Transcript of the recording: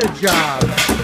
Good job.